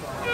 Thank